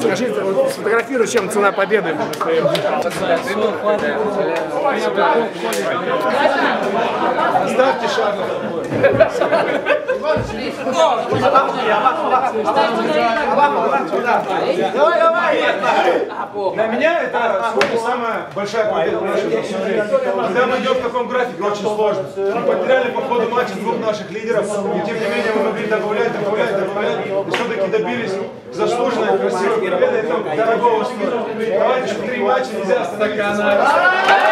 Скажи, сфотографируй, чем цена победы. Ставьте шаг. Давай, давай! Для меня это самая большая победа в Когда мы идем в таком графике, очень сложно. Мы потеряли по ходу матча двух наших лидеров, и тем не менее мы могли добавлять добились заслуженной красивой победы. этого дорогого стоит. Давайте три матча нельзя остановиться.